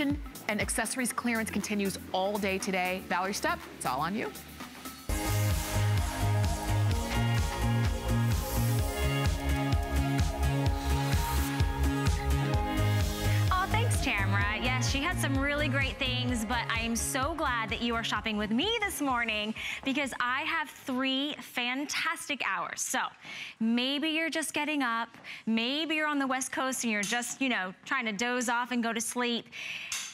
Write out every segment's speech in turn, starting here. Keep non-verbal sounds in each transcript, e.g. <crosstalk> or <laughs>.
and accessories clearance continues all day today. Valerie Stup, it's all on you. Some really great things, but I am so glad that you are shopping with me this morning because I have three fantastic hours. So maybe you're just getting up, maybe you're on the West Coast and you're just, you know, trying to doze off and go to sleep.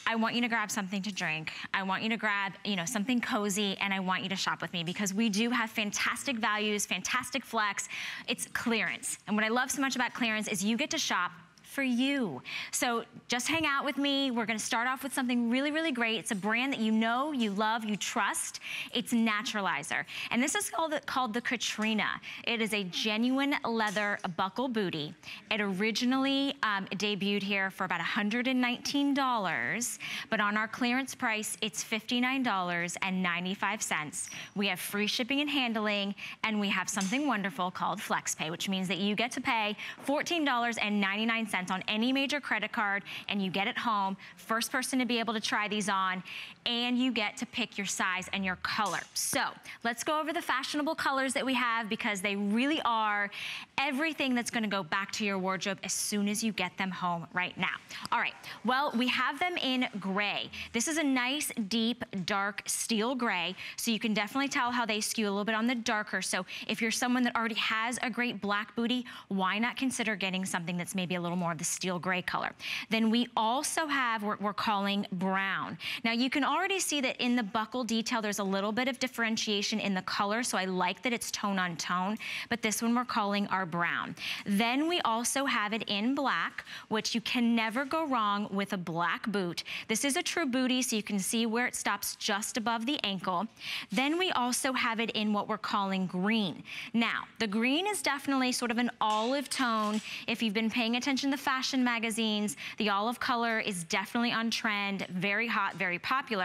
I want you to grab something to drink. I want you to grab, you know, something cozy and I want you to shop with me because we do have fantastic values, fantastic flex. It's clearance. And what I love so much about clearance is you get to shop for you. So just hang out with me. We're gonna start off with something really, really great. It's a brand that you know, you love, you trust. It's Naturalizer. And this is called the, called the Katrina. It is a genuine leather buckle booty. It originally um, debuted here for about $119, but on our clearance price, it's $59.95. We have free shipping and handling, and we have something wonderful called FlexPay, which means that you get to pay $14.99 on any major credit card and you get it home. First person to be able to try these on and you get to pick your size and your color. So let's go over the fashionable colors that we have because they really are everything that's gonna go back to your wardrobe as soon as you get them home right now. All right, well, we have them in gray. This is a nice, deep, dark steel gray, so you can definitely tell how they skew a little bit on the darker. So if you're someone that already has a great black booty, why not consider getting something that's maybe a little more of the steel gray color. Then we also have what we're calling brown. Now you can already see that in the buckle detail, there's a little bit of differentiation in the color, so I like that it's tone on tone, but this one we're calling our brown. Then we also have it in black, which you can never go wrong with a black boot. This is a true booty, so you can see where it stops just above the ankle. Then we also have it in what we're calling green. Now, the green is definitely sort of an olive tone. If you've been paying attention to fashion magazines, the olive color is definitely on trend, very hot, very popular.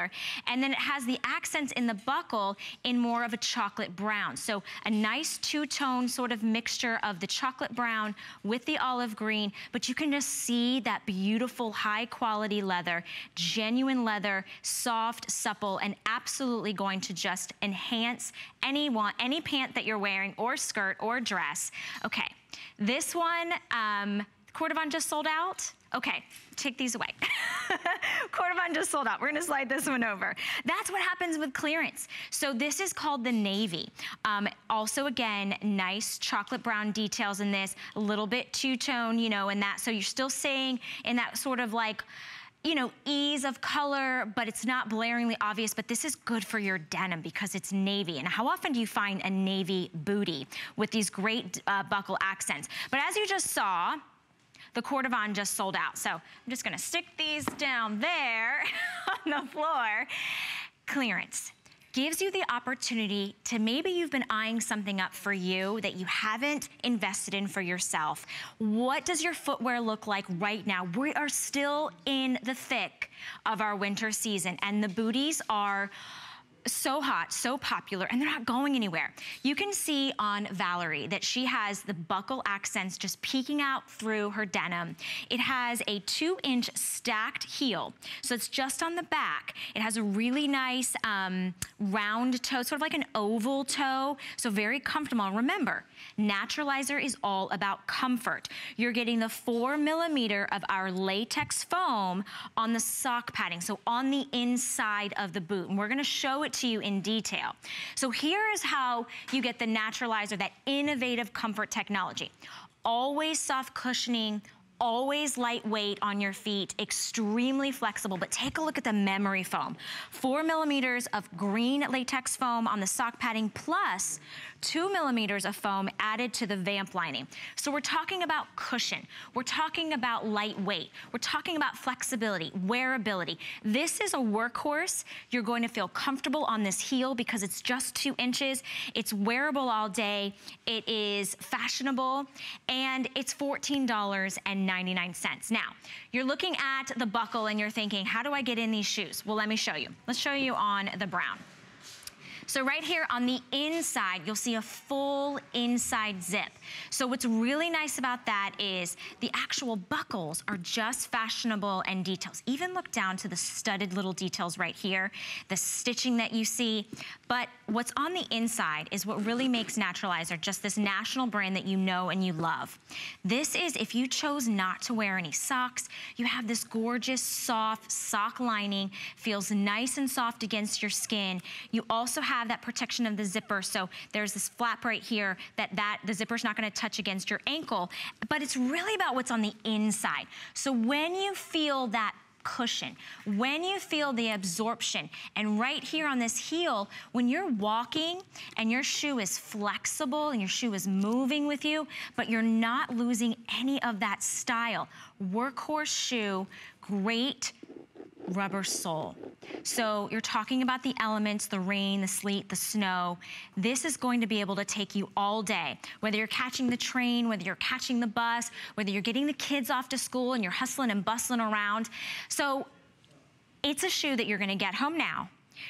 And then it has the accents in the buckle in more of a chocolate brown. So a nice two-tone sort of mixture of the chocolate brown with the olive green, but you can just see that beautiful high quality leather, genuine leather, soft, supple, and absolutely going to just enhance any, any pant that you're wearing or skirt or dress. Okay, this one, um, Cordovan just sold out? Okay, take these away. <laughs> Cordovan just sold out. We're gonna slide this one over. That's what happens with clearance. So this is called the navy. Um, also, again, nice chocolate brown details in this, a little bit two-tone, you know, in that. So you're still staying in that sort of like, you know, ease of color, but it's not blaringly obvious, but this is good for your denim because it's navy. And how often do you find a navy booty with these great uh, buckle accents? But as you just saw, the Cordovan just sold out. So I'm just gonna stick these down there <laughs> on the floor. Clearance gives you the opportunity to maybe you've been eyeing something up for you that you haven't invested in for yourself. What does your footwear look like right now? We are still in the thick of our winter season and the booties are so hot, so popular, and they're not going anywhere. You can see on Valerie that she has the buckle accents just peeking out through her denim. It has a two inch stacked heel. So it's just on the back. It has a really nice um, round toe, sort of like an oval toe. So very comfortable. Remember, Naturalizer is all about comfort. You're getting the four millimeter of our latex foam on the sock padding, so on the inside of the boot. And we're gonna show it to you in detail. So here is how you get the Naturalizer, that innovative comfort technology. Always soft cushioning, always lightweight on your feet, extremely flexible, but take a look at the memory foam. Four millimeters of green latex foam on the sock padding, plus two millimeters of foam added to the vamp lining. So we're talking about cushion. We're talking about lightweight. We're talking about flexibility, wearability. This is a workhorse. You're going to feel comfortable on this heel because it's just two inches. It's wearable all day. It is fashionable and it's $14.99. Now, you're looking at the buckle and you're thinking, how do I get in these shoes? Well, let me show you. Let's show you on the brown. So right here on the inside, you'll see a full inside zip. So what's really nice about that is the actual buckles are just fashionable and details. Even look down to the studded little details right here, the stitching that you see. But what's on the inside is what really makes Naturalizer just this national brand that you know and you love. This is, if you chose not to wear any socks, you have this gorgeous, soft sock lining, feels nice and soft against your skin. You also have that protection of the zipper, so there's this flap right here that, that the zipper's not gonna touch against your ankle, but it's really about what's on the inside. So when you feel that cushion. When you feel the absorption, and right here on this heel, when you're walking and your shoe is flexible and your shoe is moving with you, but you're not losing any of that style. Workhorse shoe, great rubber sole. So you're talking about the elements, the rain, the sleet, the snow. This is going to be able to take you all day. Whether you're catching the train, whether you're catching the bus, whether you're getting the kids off to school and you're hustling and bustling around. So it's a shoe that you're gonna get home now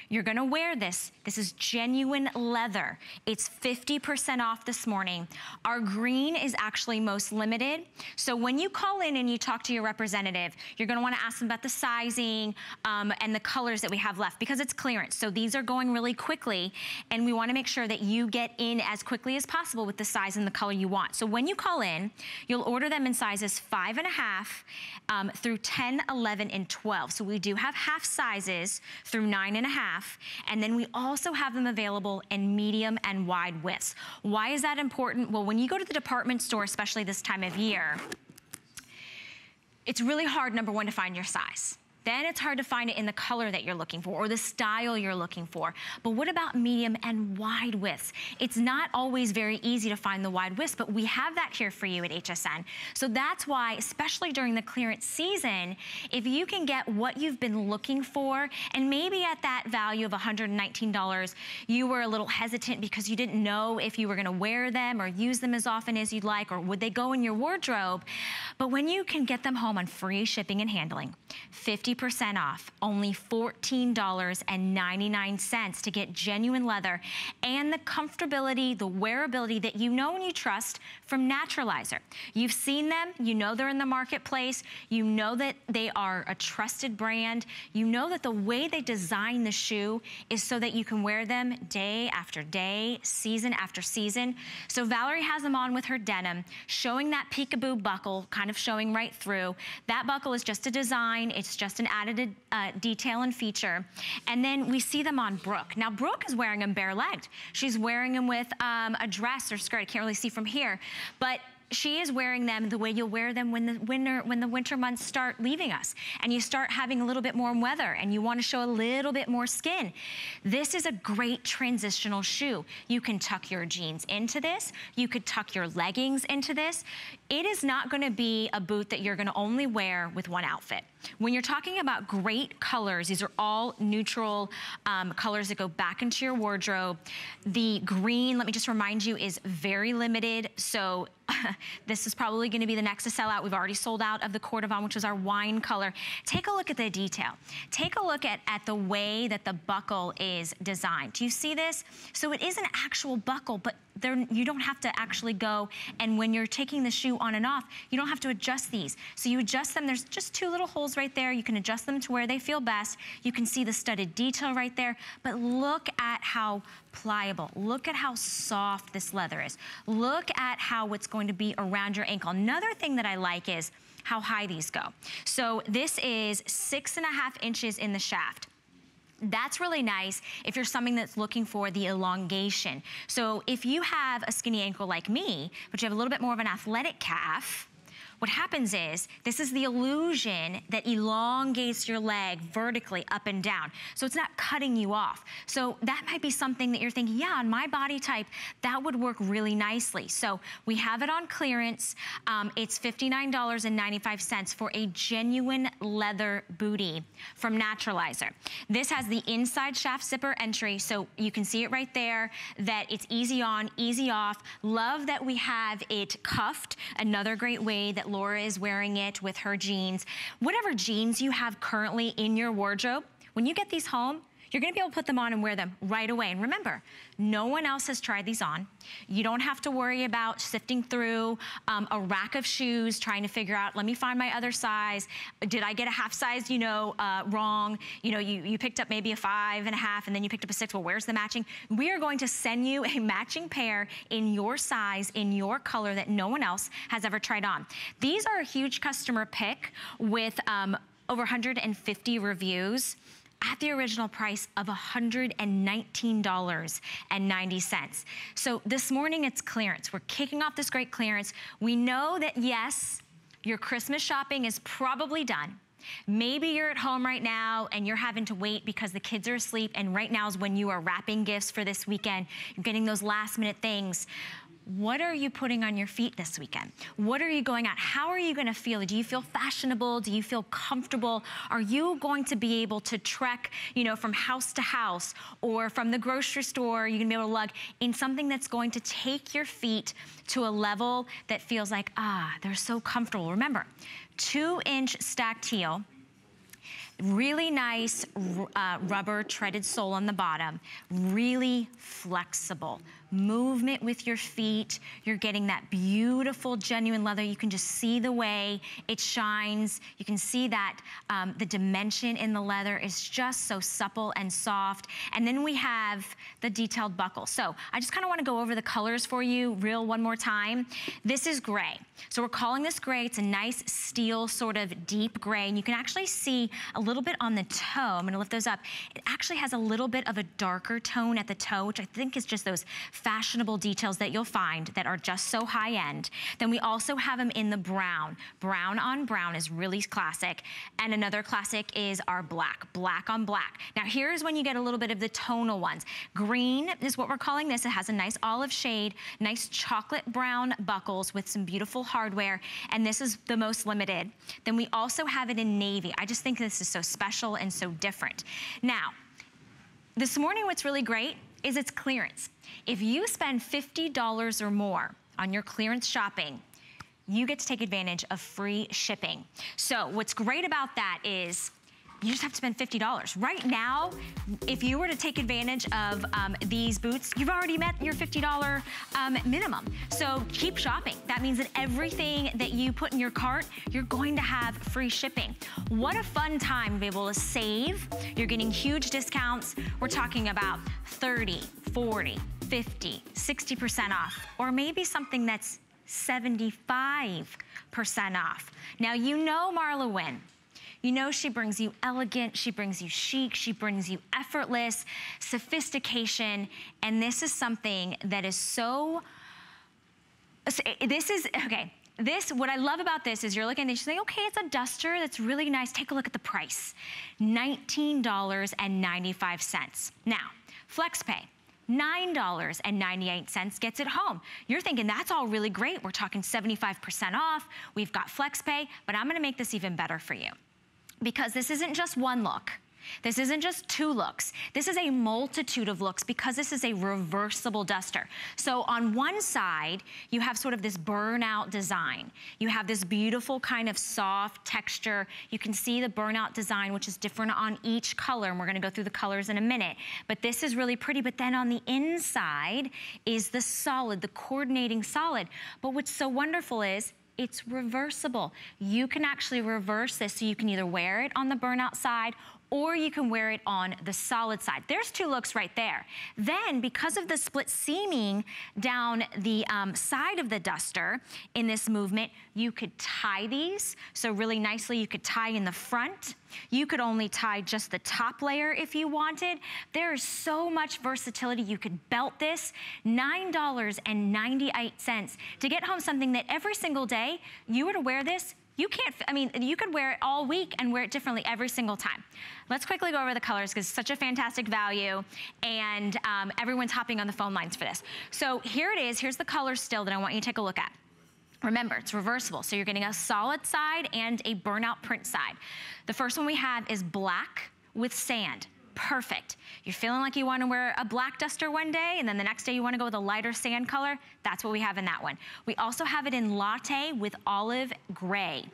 you're gonna wear this. This is genuine leather. It's 50% off this morning. Our green is actually most limited. So when you call in and you talk to your representative, you're gonna wanna ask them about the sizing um, and the colors that we have left because it's clearance. So these are going really quickly and we wanna make sure that you get in as quickly as possible with the size and the color you want. So when you call in, you'll order them in sizes five and a half um, through 10, 11, and 12. So we do have half sizes through nine and a half. Half, and then we also have them available in medium and wide widths. Why is that important? Well, when you go to the department store, especially this time of year, it's really hard, number one, to find your size. Then it's hard to find it in the color that you're looking for or the style you're looking for. But what about medium and wide widths? It's not always very easy to find the wide widths, but we have that here for you at HSN. So that's why, especially during the clearance season, if you can get what you've been looking for, and maybe at that value of $119, you were a little hesitant because you didn't know if you were gonna wear them or use them as often as you'd like, or would they go in your wardrobe? But when you can get them home on free shipping and handling, 50 50% off, only $14.99 to get genuine leather and the comfortability, the wearability that you know and you trust from Naturalizer. You've seen them, you know they're in the marketplace, you know that they are a trusted brand, you know that the way they design the shoe is so that you can wear them day after day, season after season. So Valerie has them on with her denim, showing that peekaboo buckle, kind of showing right through. That buckle is just a design, it's just an added uh, detail and feature. And then we see them on Brooke. Now Brooke is wearing them bare-legged. She's wearing them with um, a dress or skirt. I can't really see from here. But she is wearing them the way you'll wear them when the winter when the winter months start leaving us and you start having a little bit more weather and you want to show a little bit more skin. This is a great transitional shoe. You can tuck your jeans into this. You could tuck your leggings into this. It is not going to be a boot that you're going to only wear with one outfit. When you're talking about great colors, these are all neutral um, colors that go back into your wardrobe. The green, let me just remind you, is very limited. So <laughs> this is probably gonna be the next to sell out. We've already sold out of the Cordovan, which is our wine color. Take a look at the detail. Take a look at, at the way that the buckle is designed. Do you see this? So it is an actual buckle, but there, you don't have to actually go and when you're taking the shoe on and off, you don't have to adjust these. So you adjust them, there's just two little holes right there. You can adjust them to where they feel best. You can see the studded detail right there, but look at how pliable. Look at how soft this leather is. Look at how it's going to be around your ankle. Another thing that I like is how high these go. So this is six and a half inches in the shaft. That's really nice if you're something that's looking for the elongation. So if you have a skinny ankle like me, but you have a little bit more of an athletic calf, what happens is, this is the illusion that elongates your leg vertically up and down. So it's not cutting you off. So that might be something that you're thinking, yeah, on my body type, that would work really nicely. So we have it on clearance. Um, it's $59.95 for a genuine leather booty from Naturalizer. This has the inside shaft zipper entry, so you can see it right there, that it's easy on, easy off. Love that we have it cuffed, another great way that Laura is wearing it with her jeans. Whatever jeans you have currently in your wardrobe, when you get these home, You're gonna be able to put them on and wear them right away. And remember, no one else has tried these on. You don't have to worry about sifting through um, a rack of shoes, trying to figure out, let me find my other size. Did I get a half size, you know, uh, wrong? You know, you, you picked up maybe a five and a half and then you picked up a six. Well, where's the matching? We are going to send you a matching pair in your size, in your color that no one else has ever tried on. These are a huge customer pick with um, over 150 reviews at the original price of $119.90. So this morning it's clearance. We're kicking off this great clearance. We know that yes, your Christmas shopping is probably done. Maybe you're at home right now and you're having to wait because the kids are asleep and right now is when you are wrapping gifts for this weekend. You're getting those last minute things what are you putting on your feet this weekend? What are you going out? How are you gonna feel? Do you feel fashionable? Do you feel comfortable? Are you going to be able to trek, you know, from house to house or from the grocery store, you're gonna be able to lug in something that's going to take your feet to a level that feels like, ah, they're so comfortable. Remember, two inch stacked heel, really nice uh, rubber treaded sole on the bottom, really flexible movement with your feet. You're getting that beautiful, genuine leather. You can just see the way it shines. You can see that um, the dimension in the leather is just so supple and soft. And then we have the detailed buckle. So I just kind of want to go over the colors for you real one more time. This is gray. So we're calling this gray. It's a nice steel sort of deep gray. And you can actually see a little bit on the toe. I'm going to lift those up. It actually has a little bit of a darker tone at the toe, which I think is just those fashionable details that you'll find that are just so high end. Then we also have them in the brown. Brown on brown is really classic. And another classic is our black, black on black. Now here's when you get a little bit of the tonal ones. Green is what we're calling this. It has a nice olive shade, nice chocolate brown buckles with some beautiful hardware. And this is the most limited. Then we also have it in navy. I just think this is so special and so different. Now, this morning what's really great is it's clearance. If you spend $50 or more on your clearance shopping, you get to take advantage of free shipping. So what's great about that is you just have to spend $50. Right now, if you were to take advantage of um, these boots, you've already met your $50 um, minimum. So keep shopping. That means that everything that you put in your cart, you're going to have free shipping. What a fun time to be able to save. You're getting huge discounts. We're talking about 30, 40, 50, 60% off, or maybe something that's 75% off. Now, you know Marla Wynne. You know she brings you elegant, she brings you chic, she brings you effortless, sophistication, and this is something that is so, eh, this is, okay, this, what I love about this is you're looking at this, you okay, it's a duster, that's really nice. Take a look at the price, $19.95. Now, FlexPay, $9.98 gets it home. You're thinking that's all really great. We're talking 75% off. We've got FlexPay, but I'm gonna make this even better for you because this isn't just one look. This isn't just two looks. This is a multitude of looks because this is a reversible duster. So on one side, you have sort of this burnout design. You have this beautiful kind of soft texture. You can see the burnout design, which is different on each color, and we're gonna go through the colors in a minute. But this is really pretty, but then on the inside is the solid, the coordinating solid. But what's so wonderful is it's reversible. You can actually reverse this so you can either wear it on the burnout side or you can wear it on the solid side. There's two looks right there. Then, because of the split seaming down the um, side of the duster in this movement, you could tie these. So really nicely, you could tie in the front. You could only tie just the top layer if you wanted. There is so much versatility. You could belt this, $9.98 to get home something that every single day you were to wear this, you can't, I mean, you could wear it all week and wear it differently every single time. Let's quickly go over the colors because it's such a fantastic value and um, everyone's hopping on the phone lines for this. So here it is, here's the color still that I want you to take a look at. Remember, it's reversible, so you're getting a solid side and a burnout print side. The first one we have is black with sand. Perfect. You're feeling like you wanna wear a black duster one day and then the next day you wanna go with a lighter sand color, that's what we have in that one. We also have it in latte with olive gray.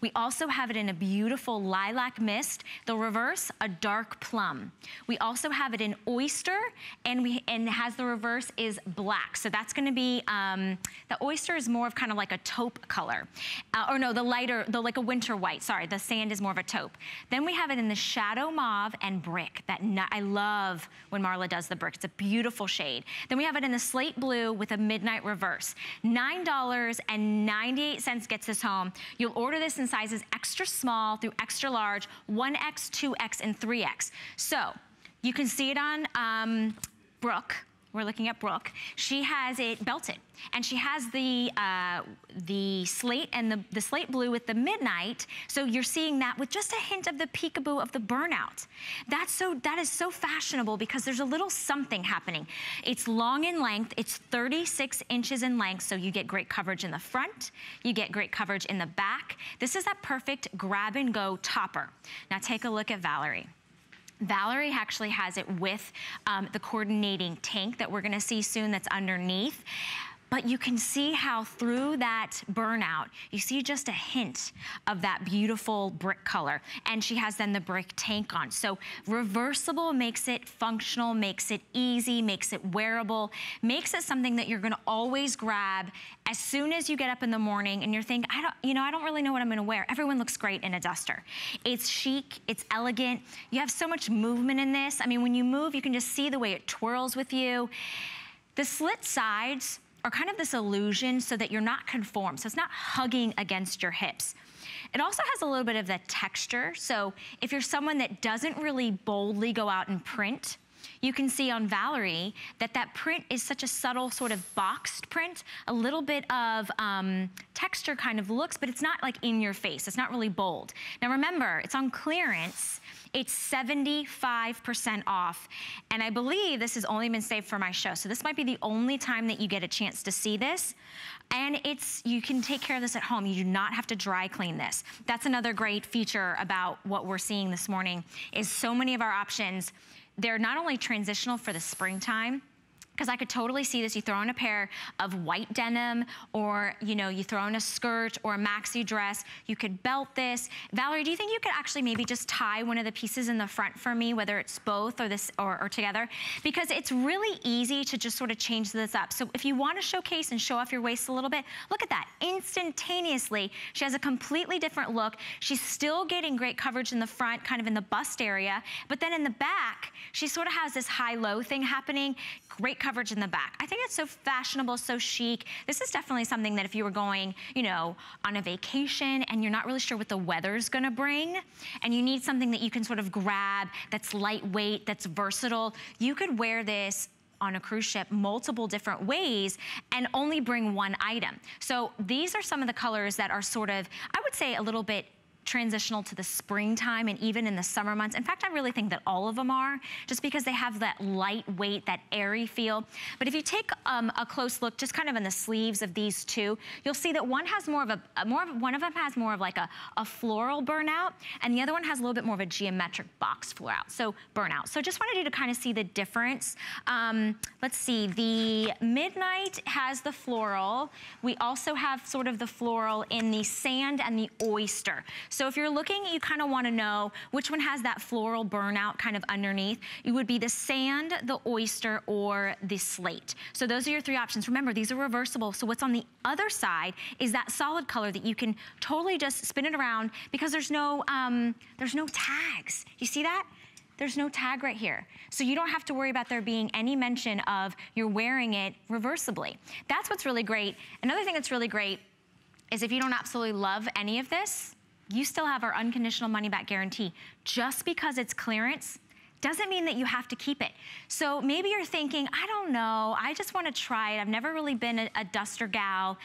We also have it in a beautiful lilac mist. The reverse, a dark plum. We also have it in oyster and we and has the reverse is black. So that's gonna be, um, the oyster is more of kind of like a taupe color. Uh, or no, the lighter, the like a winter white, sorry, the sand is more of a taupe. Then we have it in the shadow mauve and brick. That I love when Marla does the brick. It's a beautiful shade. Then we have it in the slate blue with a midnight reverse. $9.98 gets this home. You'll order this in sizes extra small through extra large, 1X, 2X, and 3X. So you can see it on um, Brooke we're looking at Brooke. She has it belted. And she has the uh, the slate and the, the slate blue with the midnight. So you're seeing that with just a hint of the peekaboo of the burnout. That's so, that is so fashionable because there's a little something happening. It's long in length. It's 36 inches in length. So you get great coverage in the front. You get great coverage in the back. This is that perfect grab and go topper. Now take a look at Valerie. Valerie actually has it with um, the coordinating tank that we're gonna see soon that's underneath but you can see how through that burnout, you see just a hint of that beautiful brick color. And she has then the brick tank on. So reversible makes it functional, makes it easy, makes it wearable, makes it something that you're gonna always grab as soon as you get up in the morning and you're thinking, I don't, you know, I don't really know what I'm gonna wear. Everyone looks great in a duster. It's chic, it's elegant. You have so much movement in this. I mean, when you move, you can just see the way it twirls with you. The slit sides are kind of this illusion so that you're not conformed. So it's not hugging against your hips. It also has a little bit of the texture. So if you're someone that doesn't really boldly go out and print, you can see on Valerie that that print is such a subtle sort of boxed print, a little bit of um, texture kind of looks, but it's not like in your face. It's not really bold. Now remember, it's on clearance. It's 75% off. And I believe this has only been saved for my show. So this might be the only time that you get a chance to see this. And it's, you can take care of this at home. You do not have to dry clean this. That's another great feature about what we're seeing this morning is so many of our options, they're not only transitional for the springtime, because I could totally see this. You throw on a pair of white denim or, you know, you throw on a skirt or a maxi dress. You could belt this. Valerie, do you think you could actually maybe just tie one of the pieces in the front for me, whether it's both or this or, or together? Because it's really easy to just sort of change this up. So if you want to showcase and show off your waist a little bit, look at that. Instantaneously, she has a completely different look. She's still getting great coverage in the front, kind of in the bust area. But then in the back, she sort of has this high-low thing happening. Great coverage in the back. I think it's so fashionable, so chic. This is definitely something that if you were going, you know, on a vacation and you're not really sure what the weather's gonna bring, and you need something that you can sort of grab that's lightweight, that's versatile, you could wear this on a cruise ship multiple different ways and only bring one item. So these are some of the colors that are sort of, I would say a little bit transitional to the springtime and even in the summer months. In fact, I really think that all of them are, just because they have that lightweight, that airy feel. But if you take um, a close look, just kind of in the sleeves of these two, you'll see that one has more of a, more of, one of them has more of like a, a floral burnout, and the other one has a little bit more of a geometric box floral, so burnout. So just wanted you to kind of see the difference. Um, let's see, the Midnight has the floral. We also have sort of the floral in the sand and the oyster. So if you're looking, you kind of want to know which one has that floral burnout kind of underneath. It would be the sand, the oyster, or the slate. So those are your three options. Remember, these are reversible. So what's on the other side is that solid color that you can totally just spin it around because there's no, um, there's no tags. You see that? There's no tag right here. So you don't have to worry about there being any mention of you're wearing it reversibly. That's what's really great. Another thing that's really great is if you don't absolutely love any of this, you still have our unconditional money back guarantee. Just because it's clearance doesn't mean that you have to keep it. So maybe you're thinking, I don't know, I just wanna try it. I've never really been a, a, duster gal.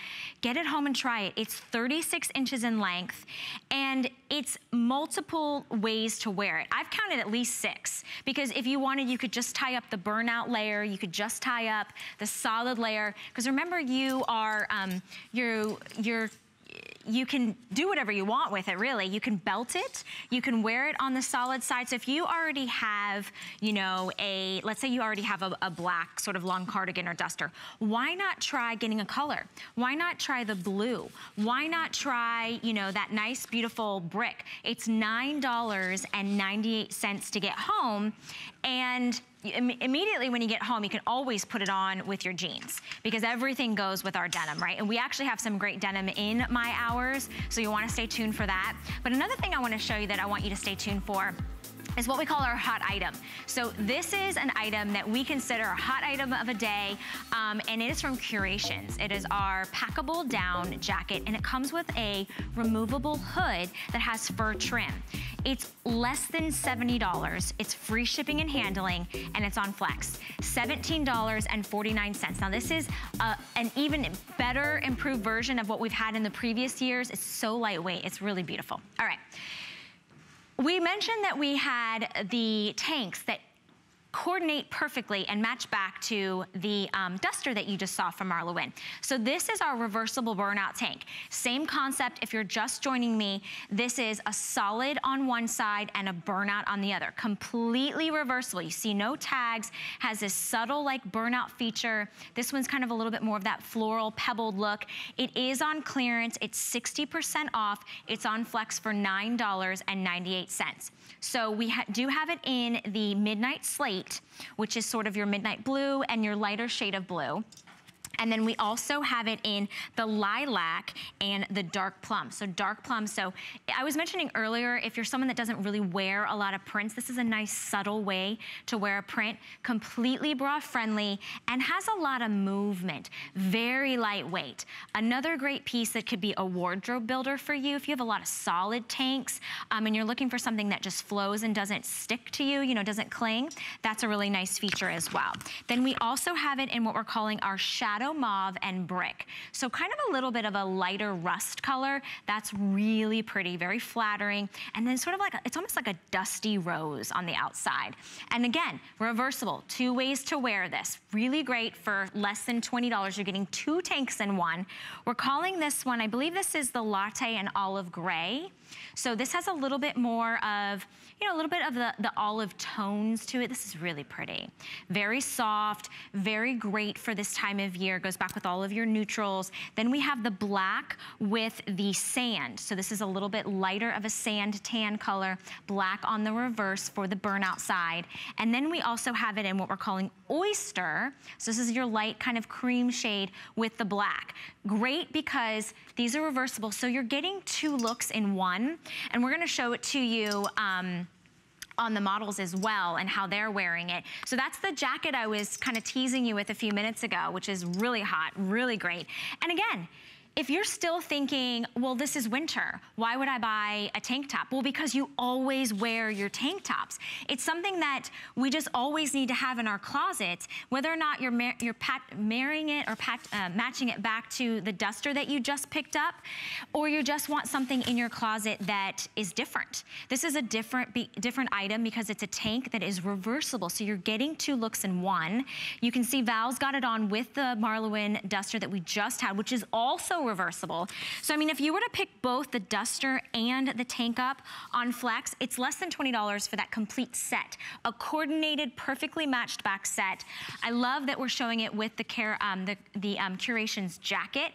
Get it home and try it. It's 36 inches in length and it's multiple ways to wear it. I've counted at least six because if you wanted, you could just tie up the burnout layer, you could just tie up the solid layer. Because remember you are, um, you're, you're you can do whatever you want with it, really. You can belt it. You can wear it on the solid side. So if you already have, you know, a, let's say you already have a, a black sort of long cardigan or duster, why not try getting a color? Why not try the blue? Why not try, you know, that nice, beautiful brick? It's $9.98 to get home. And immediately when you get home, you can always put it on with your jeans because everything goes with our denim, right? And we actually have some great denim in my hours, so you wanna stay tuned for that. But another thing I wanna show you that I want you to stay tuned for is what we call our hot item. So this is an item that we consider a hot item of a day, um, and it is from Curations. It is our packable down jacket, and it comes with a removable hood that has fur trim. It's less than $70. It's free shipping and handling, and it's on Flex. $17.49. Now this is uh, an even better improved version of what we've had in the previous years. It's so lightweight, it's really beautiful. All right. We mentioned that we had the tanks that coordinate perfectly and match back to the um, duster that you just saw from Marla Wynne. So this is our reversible burnout tank. Same concept if you're just joining me. This is a solid on one side and a burnout on the other. Completely reversible. You see no tags, has this subtle like burnout feature. This one's kind of a little bit more of that floral pebbled look. It is on clearance. It's 60% off. It's on Flex for $9.98. So we ha do have it in the Midnight Slate, which is sort of your midnight blue and your lighter shade of blue. And then we also have it in the lilac and the dark plum. So dark plum, so I was mentioning earlier, if you're someone that doesn't really wear a lot of prints, this is a nice subtle way to wear a print, completely bra friendly and has a lot of movement, very lightweight. Another great piece that could be a wardrobe builder for you if you have a lot of solid tanks um, and you're looking for something that just flows and doesn't stick to you, you know, doesn't cling, that's a really nice feature as well. Then we also have it in what we're calling our shadow Mauve and Brick. So kind of a little bit of a lighter rust color. That's really pretty, very flattering. And then sort of like, a, it's almost like a dusty rose on the outside. And again, reversible, two ways to wear this. Really great for less than $20. You're getting two tanks in one. We're calling this one, I believe this is the Latte and Olive Gray. So this has a little bit more of, you know, a little bit of the, the olive tones to it. This is really pretty. Very soft, very great for this time of year. Goes back with all of your neutrals. Then we have the black with the sand. So this is a little bit lighter of a sand tan color. Black on the reverse for the burnout side. And then we also have it in what we're calling oyster. So this is your light kind of cream shade with the black. Great because these are reversible. So you're getting two looks in one. And we're gonna show it to you um, on the models as well and how they're wearing it. So that's the jacket I was kind of teasing you with a few minutes ago, which is really hot, really great. And again, if you're still thinking, well, this is winter, why would I buy a tank top? Well, because you always wear your tank tops. It's something that we just always need to have in our closet, whether or not you're, you're marrying it or uh, matching it back to the duster that you just picked up, or you just want something in your closet that is different. This is a different, different item because it's a tank that is reversible. So you're getting two looks in one. You can see Val's got it on with the Marla Wynne duster that we just had, which is also reversible. So, I mean, if you were to pick both the duster and the tank up on Flex, it's less than $20 for that complete set. A coordinated, perfectly matched back set. I love that we're showing it with the, care, um, the, the um, Curations jacket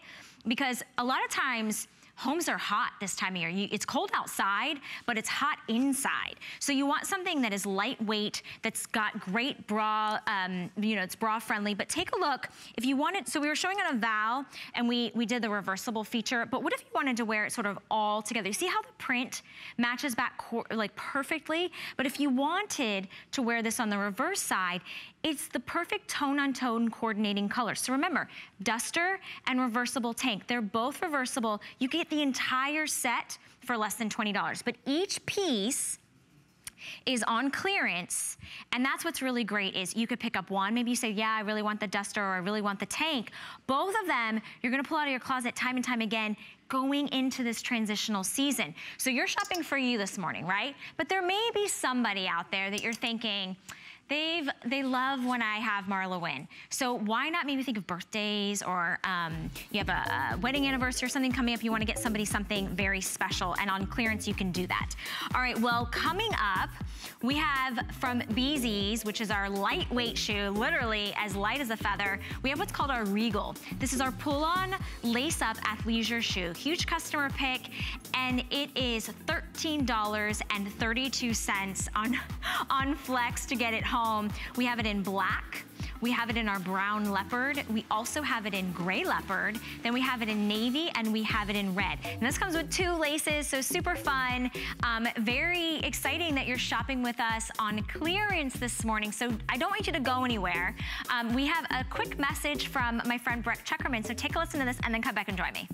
because a lot of times, homes are hot this time of year. You, it's cold outside, but it's hot inside. So you want something that is lightweight, that's got great bra, um, you know, it's bra friendly, but take a look. If you wanted, so we were showing on a Val and we, we did the reversible feature, but what if you wanted to wear it sort of all together? You see how the print matches back like perfectly? But if you wanted to wear this on the reverse side, it's the perfect tone-on-tone -tone coordinating color. So remember, duster and reversible tank, they're both reversible. You get the entire set for less than $20. But each piece is on clearance. And that's what's really great is you could pick up one. Maybe you say, yeah, I really want the duster or I really want the tank. Both of them, you're gonna pull out of your closet time and time again going into this transitional season. So you're shopping for you this morning, right? But there may be somebody out there that you're thinking, they've they love when I have Marla Wynne. So why not maybe think of birthdays or um, you have a, a, wedding anniversary or something coming up, you wanna get somebody something very special and on clearance you can do that. All right, well coming up, we have from Bzees, which is our lightweight shoe, literally as light as a feather, we have what's called our Regal. This is our pull-on lace-up athleisure shoe. Huge customer pick, and it is $13.32 on, on Flex to get it home. We have it in black, we have it in our brown leopard. We also have it in gray leopard. Then we have it in navy and we have it in red. And this comes with two laces, so super fun. Um, very exciting that you're shopping with us on clearance this morning. So I don't want you to go anywhere. Um, we have a quick message from my friend Brett Checkerman. So take a listen to this and then come back and join me.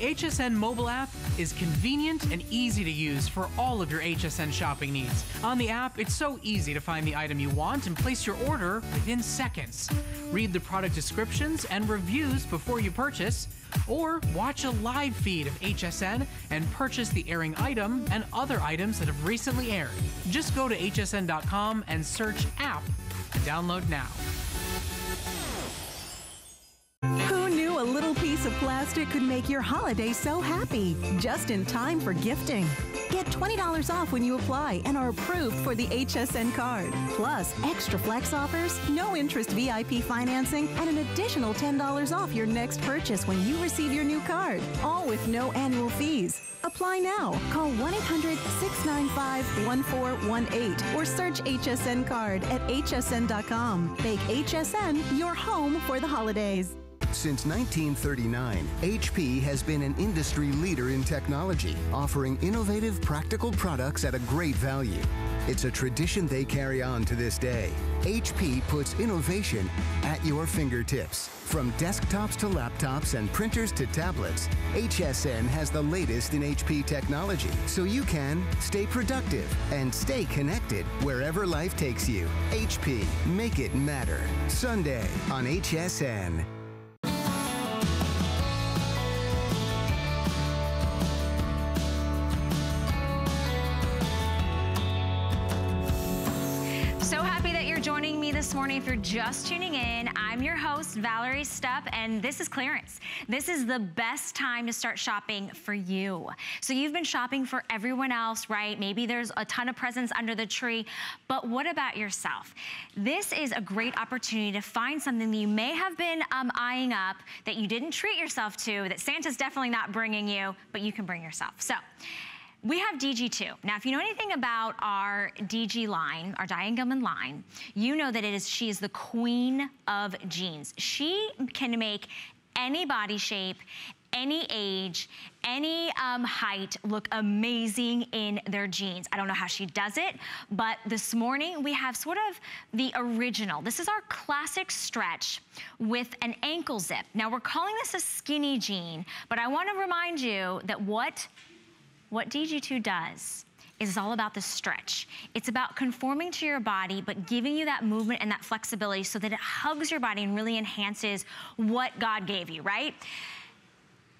HSN mobile app is convenient and easy to use for all of your HSN shopping needs. On the app, it's so easy to find the item you want and place your order within seconds. Read the product descriptions and reviews before you purchase, or watch a live feed of HSN and purchase the airing item and other items that have recently aired. Just go to hsn.com and search app to download now. A little piece of plastic could make your holiday so happy, just in time for gifting. Get $20 off when you apply and are approved for the HSN card. Plus, extra flex offers, no interest VIP financing, and an additional $10 off your next purchase when you receive your new card. All with no annual fees. Apply now. Call 1 800 695 1418 or search HSN card at hsn.com. Make HSN your home for the holidays. Since 1939, HP has been an industry leader in technology, offering innovative, practical products at a great value. It's a tradition they carry on to this day. HP puts innovation at your fingertips. From desktops to laptops and printers to tablets, HSN has the latest in HP technology so you can stay productive and stay connected wherever life takes you. HP, make it matter. Sunday on HSN. This morning. If you're just tuning in, I'm your host, Valerie Stup, and this is clearance. This is the best time to start shopping for you. So you've been shopping for everyone else, right? Maybe there's a ton of presents under the tree, but what about yourself? This is a great opportunity to find something that you may have been um, eyeing up that you didn't treat yourself to, that Santa's definitely not bringing you, but you can bring yourself. So we have DG2. Now, if you know anything about our DG line, our Diane Gilman line, you know that it is she is the queen of jeans. She can make any body shape, any age, any um, height look amazing in their jeans. I don't know how she does it, but this morning we have sort of the original. This is our classic stretch with an ankle zip. Now we're calling this a skinny jean, but I wanna remind you that what what DG2 does is all about the stretch. It's about conforming to your body, but giving you that movement and that flexibility so that it hugs your body and really enhances what God gave you, right?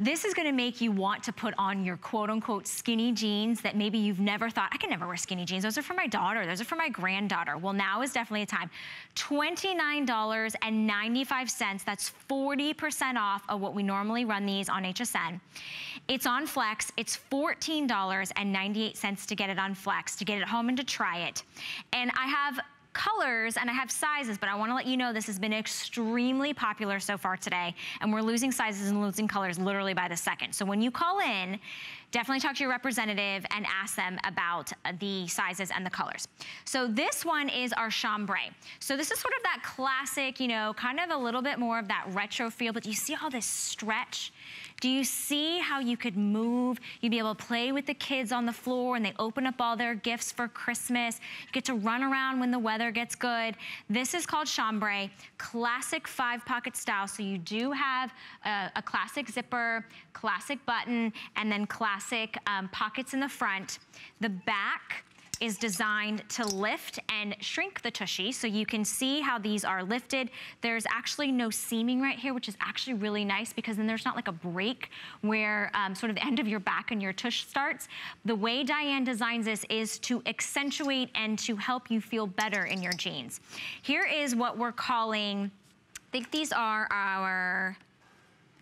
This is gonna make you want to put on your quote unquote skinny jeans that maybe you've never thought, I can never wear skinny jeans. Those are for my daughter, those are for my granddaughter. Well, now is definitely a time. $29.95, that's 40% off of what we normally run these on HSN. It's on Flex, it's $14.98 to get it on Flex, to get it home and to try it. And I have colors and I have sizes, but I wanna let you know this has been extremely popular so far today and we're losing sizes and losing colors literally by the second. So when you call in, definitely talk to your representative and ask them about the sizes and the colors. So this one is our chambray. So this is sort of that classic, you know, kind of a little bit more of that retro feel, but you see all this stretch? Do you see how you could move? You'd be able to play with the kids on the floor and they open up all their gifts for Christmas. You get to run around when the weather gets good. This is called chambray, classic five pocket style. So you do have a, a classic zipper, classic button, and then classic um, pockets in the front. The back is designed to lift and shrink the tushy. So you can see how these are lifted. There's actually no seaming right here, which is actually really nice because then there's not like a break where um, sort of the end of your back and your tush starts. The way Diane designs this is to accentuate and to help you feel better in your jeans. Here is what we're calling, I think these are our,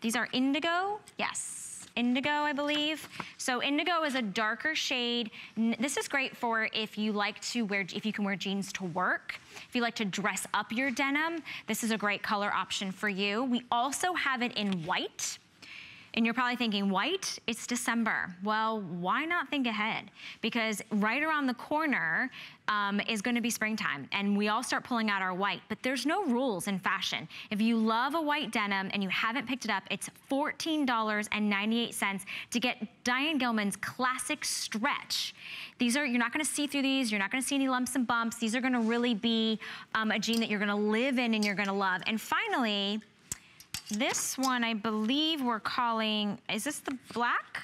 these are indigo, yes indigo, I believe. So indigo is a darker shade. This is great for if you like to wear, if you can wear jeans to work. If you like to dress up your denim, this is a great color option for you. We also have it in white. And you're probably thinking, white? It's December. Well, why not think ahead? Because right around the corner um, is gonna be springtime and we all start pulling out our white, but there's no rules in fashion. If you love a white denim and you haven't picked it up, it's $14.98 to get Diane Gilman's classic stretch. These are, you're not gonna see through these, you're not gonna see any lumps and bumps. These are gonna really be um, a jean that you're gonna live in and you're gonna love. And finally, this one, I believe we're calling, is this the black?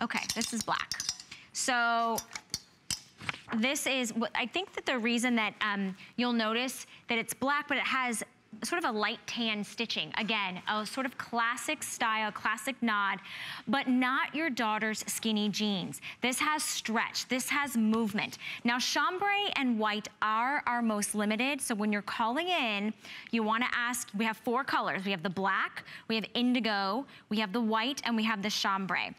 Okay, this is black. So this is, what I think that the reason that um, you'll notice that it's black, but it has sort of a light tan stitching. Again, a sort of classic style, classic nod, but not your daughter's skinny jeans. This has stretch, this has movement. Now, chambray and white are our most limited, so when you're calling in, you wanna ask, we have four colors. We have the black, we have indigo, we have the white, and we have the chambray.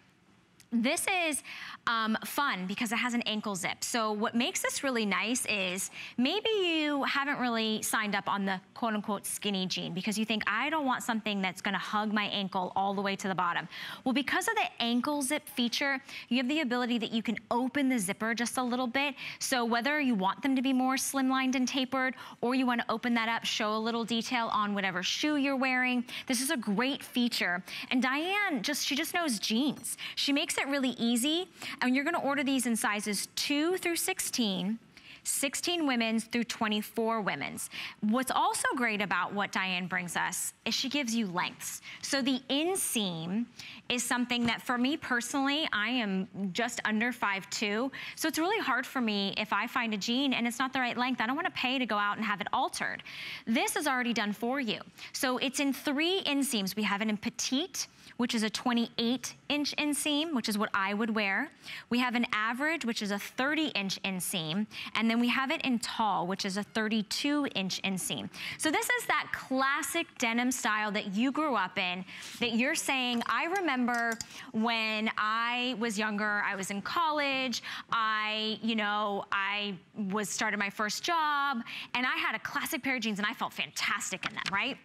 This is um, fun because it has an ankle zip. So what makes this really nice is maybe you haven't really signed up on the quote unquote skinny jean because you think, I don't want something that's gonna hug my ankle all the way to the bottom. Well, because of the ankle zip feature, you have the ability that you can open the zipper just a little bit. So whether you want them to be more slimlined and tapered or you wanna open that up, show a little detail on whatever shoe you're wearing, this is a great feature. And Diane, just she just knows jeans. She makes it it really easy. And you're gonna order these in sizes two through 16. 16 women's through 24 women's. What's also great about what Diane brings us is she gives you lengths. So the inseam is something that for me personally, I am just under 5'2". So it's really hard for me if I find a jean and it's not the right length, I don't wanna pay to go out and have it altered. This is already done for you. So it's in three inseams. We have it in petite, which is a 28 inch inseam, which is what I would wear. We have an average, which is a 30 inch inseam. And then we have it in tall, which is a 32 inch inseam. So this is that classic denim style that you grew up in, that you're saying, I remember when I was younger, I was in college, I, you know, I was started my first job, and I had a classic pair of jeans and I felt fantastic in them, right?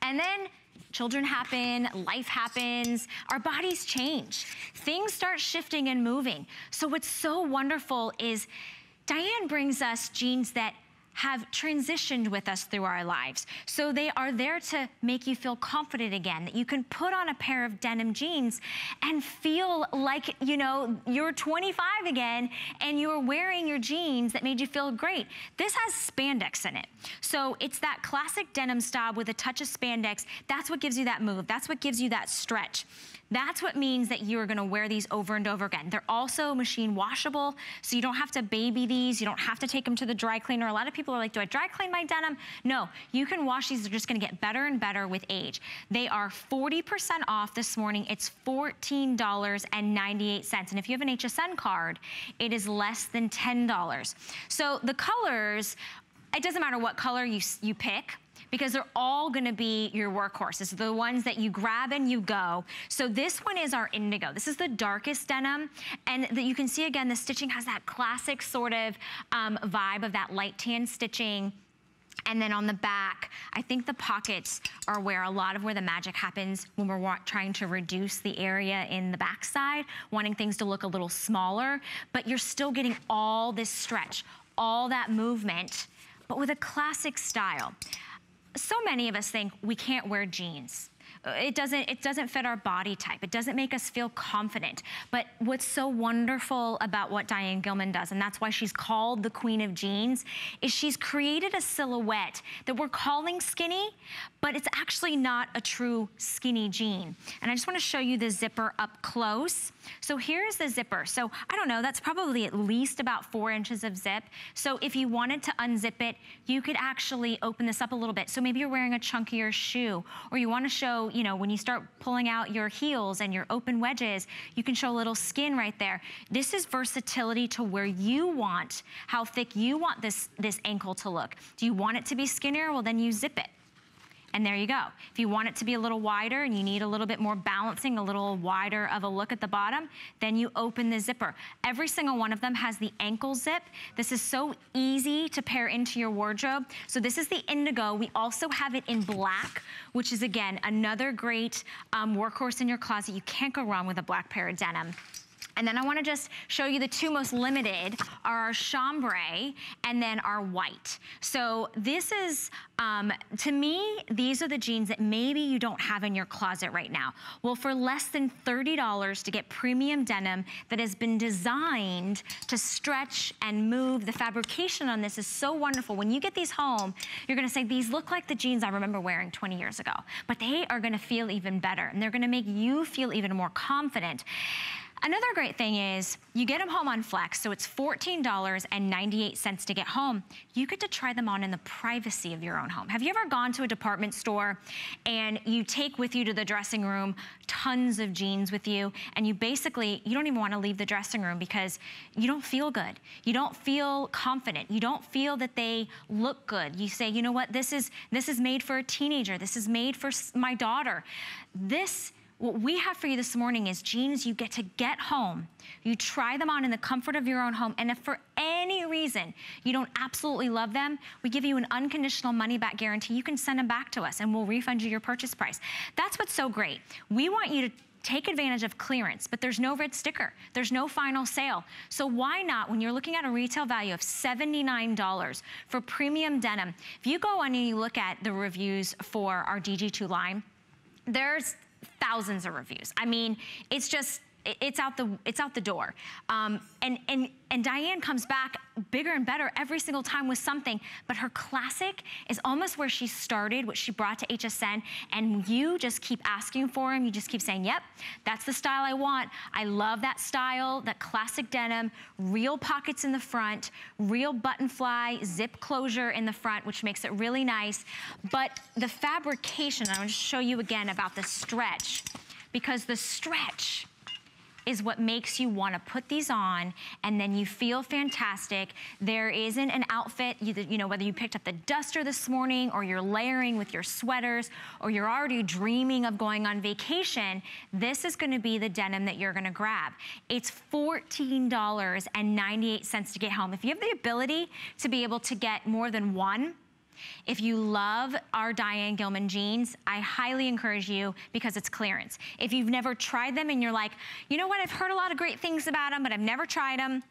And then children happen, life happens, our bodies change. Things start shifting and moving. So what's so wonderful is Diane brings us jeans that have transitioned with us through our lives. So they are there to make you feel confident again, that you can put on a pair of denim jeans and feel like, you know, you're 25 again and you're wearing your jeans that made you feel great. This has spandex in it. So it's that classic denim style with a touch of spandex. That's what gives you that move. That's what gives you that stretch. That's what means that you are gonna wear these over and over again. They're also machine washable, so you don't have to baby these. You don't have to take them to the dry cleaner. A lot of people are like, do I dry clean my denim? No, you can wash these. They're just gonna get better and better with age. They are 40% off this morning. It's $14.98. And if you have an HSN card, it is less than $10. So the colors, it doesn't matter what color you, you pick because they're all gonna be your workhorses, the ones that you grab and you go. So this one is our indigo. This is the darkest denim. And you can see again, the stitching has that classic sort of um, vibe of that light tan stitching. And then on the back, I think the pockets are where a lot of where the magic happens when we're trying to reduce the area in the backside, wanting things to look a little smaller, but you're still getting all this stretch, all that movement, but with a classic style so many of us think we can't wear jeans. It doesn't, it doesn't fit our body type. It doesn't make us feel confident. But what's so wonderful about what Diane Gilman does, and that's why she's called the queen of jeans, is she's created a silhouette that we're calling skinny, but it's actually not a true skinny jean. And I just wanna show you the zipper up close. So here's the zipper. So I don't know, that's probably at least about four inches of zip. So if you wanted to unzip it, you could actually open this up a little bit. So maybe you're wearing a chunkier shoe, or you wanna show, you know, when you start pulling out your heels and your open wedges, you can show a little skin right there. This is versatility to where you want, how thick you want this, this ankle to look. Do you want it to be skinnier? Well, then you zip it. And there you go. If you want it to be a little wider and you need a little bit more balancing, a little wider of a look at the bottom, then you open the zipper. Every single one of them has the ankle zip. This is so easy to pair into your wardrobe. So this is the indigo. We also have it in black, which is again, another great um, workhorse in your closet. You can't go wrong with a black pair of denim. And then I wanna just show you the two most limited are our chambray and then our white. So this is, um, to me, these are the jeans that maybe you don't have in your closet right now. Well, for less than $30 to get premium denim that has been designed to stretch and move, the fabrication on this is so wonderful. When you get these home, you're gonna say, these look like the jeans I remember wearing 20 years ago, but they are gonna feel even better and they're gonna make you feel even more confident. Another great thing is you get them home on Flex, so it's $14.98 to get home. You get to try them on in the privacy of your own home. Have you ever gone to a department store and you take with you to the dressing room tons of jeans with you and you basically, you don't even wanna leave the dressing room because you don't feel good. You don't feel confident. You don't feel that they look good. You say, you know what, this is, this is made for a teenager. This is made for my daughter. This what we have for you this morning is jeans you get to get home. You try them on in the comfort of your own home. And if for any reason you don't absolutely love them, we give you an unconditional money back guarantee. You can send them back to us and we'll refund you your purchase price. That's what's so great. We want you to take advantage of clearance, but there's no red sticker. There's no final sale. So why not, when you're looking at a retail value of $79 for premium denim, if you go on and you look at the reviews for our DG2 line, there's thousands of reviews. I mean, it's just, it's out the it's out the door. Um, and and and Diane comes back bigger and better every single time with something. But her classic is almost where she started, what she brought to HSN. And you just keep asking for him. You just keep saying, "Yep, that's the style I want. I love that style, that classic denim, real pockets in the front, real button fly, zip closure in the front, which makes it really nice. But the fabrication, I want to show you again about the stretch, because the stretch is what makes you wanna put these on and then you feel fantastic. There isn't an outfit, you, you know, whether you picked up the duster this morning or you're layering with your sweaters or you're already dreaming of going on vacation, this is gonna be the denim that you're gonna grab. It's $14.98 to get home. If you have the ability to be able to get more than one, if you love our Diane Gilman jeans, I highly encourage you because it's clearance. If you've never tried them and you're like, you know what, I've heard a lot of great things about them, but I've never tried them,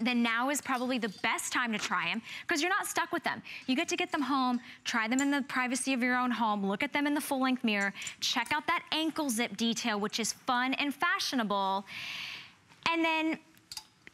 then now is probably the best time to try them because you're not stuck with them. You get to get them home, try them in the privacy of your own home, look at them in the full length mirror, check out that ankle zip detail, which is fun and fashionable. And then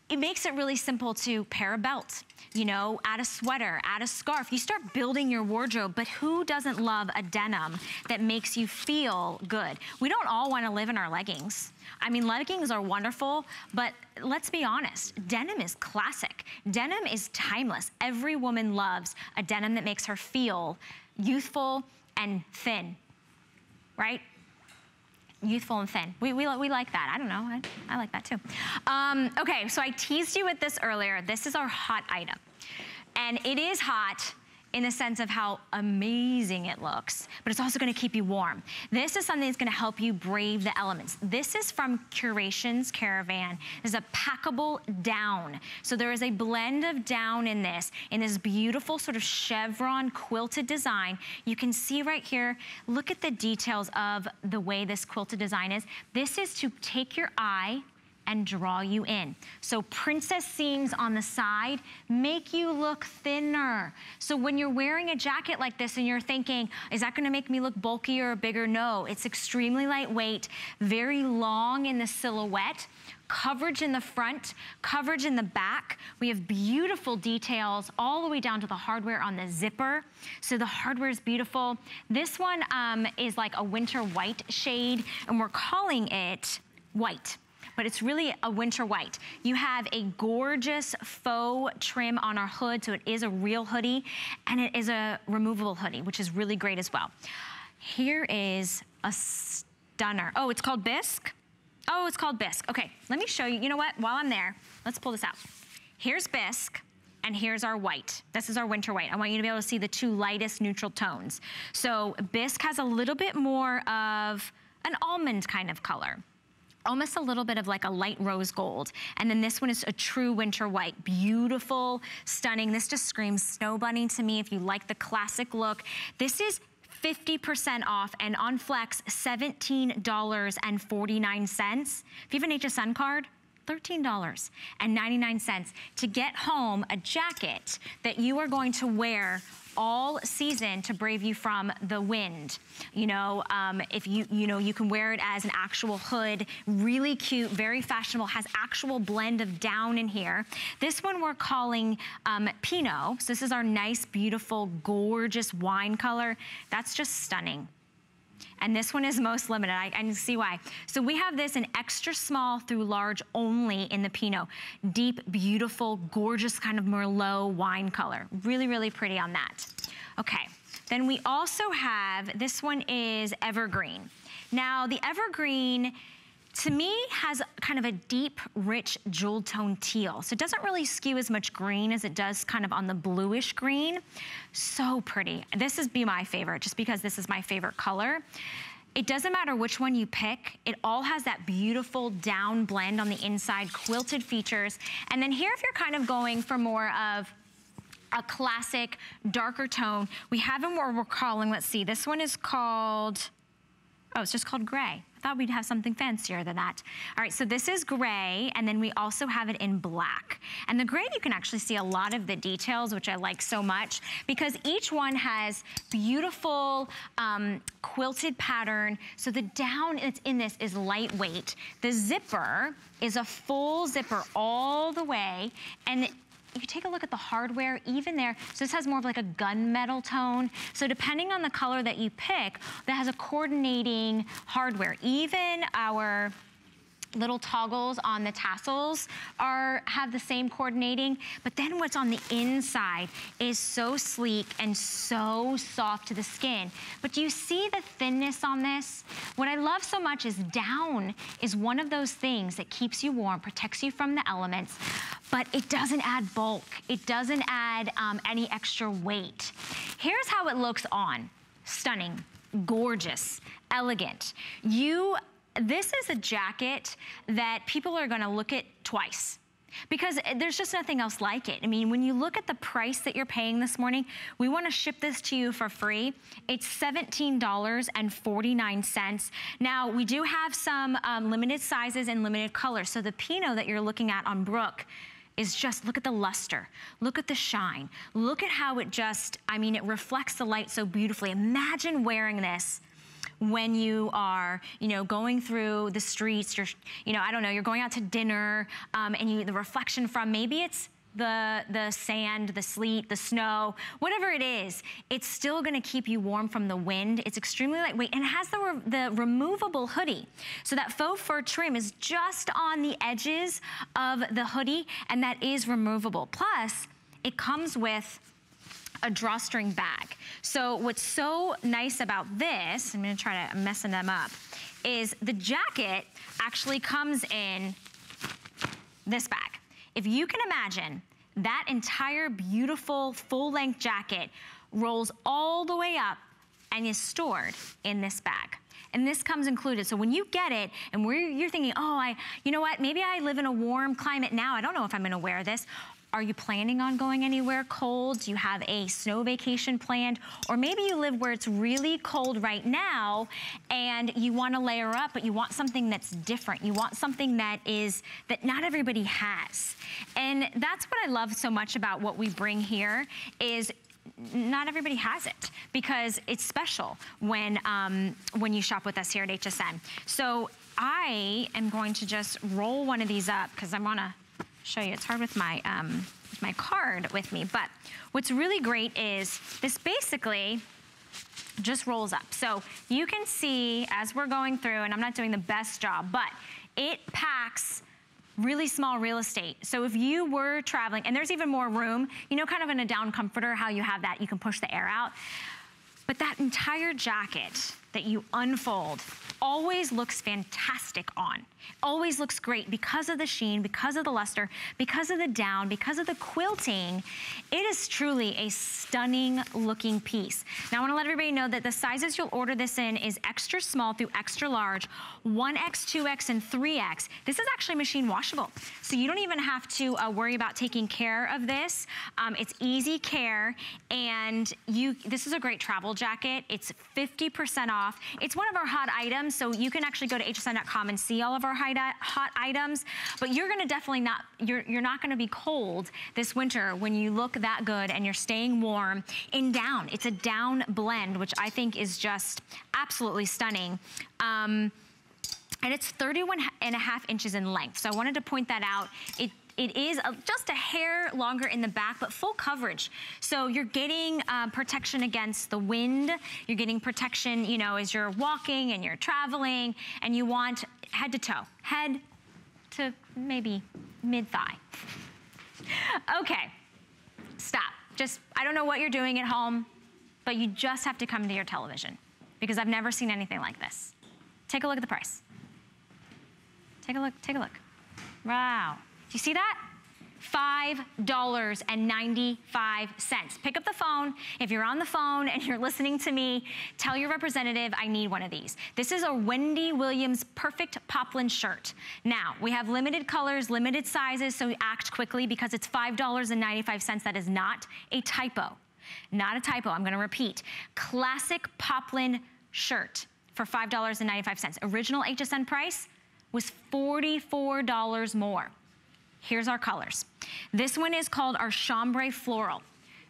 it makes it really simple to pair a belt you know, add a sweater, add a scarf. You start building your wardrobe, but who doesn't love a denim that makes you feel good? We don't all wanna live in our leggings. I mean, leggings are wonderful, but let's be honest, denim is classic. Denim is timeless. Every woman loves a denim that makes her feel youthful and thin, right? Youthful and thin. We, we, we like that. I don't know. I, I like that too. Um, okay, so I teased you with this earlier. This is our hot item. And it is hot in the sense of how amazing it looks, but it's also gonna keep you warm. This is something that's gonna help you brave the elements. This is from Curations Caravan. This is a packable down. So there is a blend of down in this, in this beautiful sort of chevron quilted design. You can see right here, look at the details of the way this quilted design is. This is to take your eye and draw you in. So princess seams on the side make you look thinner. So when you're wearing a jacket like this and you're thinking, is that gonna make me look bulkier or bigger? No, it's extremely lightweight, very long in the silhouette, coverage in the front, coverage in the back. We have beautiful details all the way down to the hardware on the zipper. So the hardware is beautiful. This one um, is like a winter white shade and we're calling it white but it's really a winter white. You have a gorgeous faux trim on our hood, so it is a real hoodie, and it is a removable hoodie, which is really great as well. Here is a stunner. Oh, it's called Bisque? Oh, it's called Bisque. Okay, let me show you. You know what? While I'm there, let's pull this out. Here's Bisque and here's our white. This is our winter white. I want you to be able to see the two lightest neutral tones. So Bisque has a little bit more of an almond kind of color almost a little bit of like a light rose gold. And then this one is a true winter white. Beautiful, stunning. This just screams snow bunny to me if you like the classic look. This is 50% off and on Flex, $17.49. If you have an HSN card, $13.99 to get home a jacket that you are going to wear all season to brave you from the wind. You know, um, if you, you know, you can wear it as an actual hood, really cute, very fashionable, has actual blend of down in here. This one we're calling um, Pinot. So this is our nice, beautiful, gorgeous wine color. That's just stunning and this one is most limited. I, I see why. So we have this in extra small through large only in the Pinot. Deep, beautiful, gorgeous kind of Merlot wine color. Really, really pretty on that. Okay, then we also have, this one is Evergreen. Now the Evergreen, to me, has kind of a deep, rich jewel tone teal. So it doesn't really skew as much green as it does kind of on the bluish green. So pretty. This is be my favorite, just because this is my favorite color. It doesn't matter which one you pick, it all has that beautiful down blend on the inside, quilted features. And then here, if you're kind of going for more of a classic darker tone, we have them where we're calling, let's see, this one is called, oh, it's just called gray. Thought we'd have something fancier than that. All right, so this is gray, and then we also have it in black. And the gray, you can actually see a lot of the details, which I like so much, because each one has beautiful um, quilted pattern. So the down that's in this is lightweight. The zipper is a full zipper all the way, and if you take a look at the hardware, even there, so this has more of like a gunmetal tone. So depending on the color that you pick, that has a coordinating hardware. Even our little toggles on the tassels are have the same coordinating, but then what's on the inside is so sleek and so soft to the skin. But do you see the thinness on this? What I love so much is down is one of those things that keeps you warm, protects you from the elements, but it doesn't add bulk. It doesn't add um, any extra weight. Here's how it looks on. Stunning, gorgeous, elegant. You this is a jacket that people are gonna look at twice because there's just nothing else like it. I mean, when you look at the price that you're paying this morning, we wanna ship this to you for free. It's $17.49. Now, we do have some um, limited sizes and limited colors. So the Pinot that you're looking at on Brooke, is just, look at the luster, look at the shine, look at how it just, I mean, it reflects the light so beautifully. Imagine wearing this when you are, you know, going through the streets, you're, you know, I don't know, you're going out to dinner, um, and you, the reflection from, maybe it's the, the sand, the sleet, the snow, whatever it is, it's still gonna keep you warm from the wind. It's extremely lightweight and it has the, re the removable hoodie. So that faux fur trim is just on the edges of the hoodie and that is removable. Plus, it comes with a drawstring bag. So what's so nice about this, I'm gonna try to messing them up, is the jacket actually comes in this bag. If you can imagine that entire beautiful full-length jacket rolls all the way up and is stored in this bag and this comes included. So when you get it and you're thinking, oh, I, you know what, maybe I live in a warm climate now, I don't know if I'm gonna wear this, are you planning on going anywhere cold? Do you have a snow vacation planned? Or maybe you live where it's really cold right now and you wanna layer up, but you want something that's different. You want something that is, that not everybody has. And that's what I love so much about what we bring here is not everybody has it because it's special when um, when you shop with us here at HSN. So I am going to just roll one of these up because I want to show you. It's hard with my, um, my card with me. But what's really great is this basically just rolls up. So you can see as we're going through, and I'm not doing the best job, but it packs really small real estate. So if you were traveling, and there's even more room, you know kind of in a down comforter, how you have that, you can push the air out. But that entire jacket that you unfold always looks fantastic on. Always looks great because of the sheen, because of the luster, because of the down, because of the quilting. It is truly a stunning looking piece. Now I wanna let everybody know that the sizes you'll order this in is extra small through extra large, 1X, 2X, and 3X. This is actually machine washable. So you don't even have to uh, worry about taking care of this. Um, it's easy care and you. this is a great travel jacket. It's 50% off. It's one of our hot items, so you can actually go to hsn.com and see all of our hot items, but you're gonna definitely not, you're, you're not gonna be cold this winter when you look that good and you're staying warm in down. It's a down blend, which I think is just absolutely stunning. Um, and it's 31 and a half inches in length. So I wanted to point that out. It it is a, just a hair longer in the back, but full coverage. So you're getting uh, protection against the wind. You're getting protection, you know, as you're walking and you're traveling, and you want head to toe, head to maybe mid-thigh. <laughs> okay, stop. Just, I don't know what you're doing at home, but you just have to come to your television because I've never seen anything like this. Take a look at the price. Take a look, take a look. Wow. Do you see that? $5.95. Pick up the phone. If you're on the phone and you're listening to me, tell your representative I need one of these. This is a Wendy Williams Perfect Poplin shirt. Now, we have limited colors, limited sizes, so act quickly because it's $5.95. That is not a typo. Not a typo, I'm gonna repeat. Classic Poplin shirt for $5.95. Original HSN price was $44 more. Here's our colors. This one is called our chambray floral.